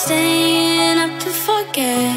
staying up to forget.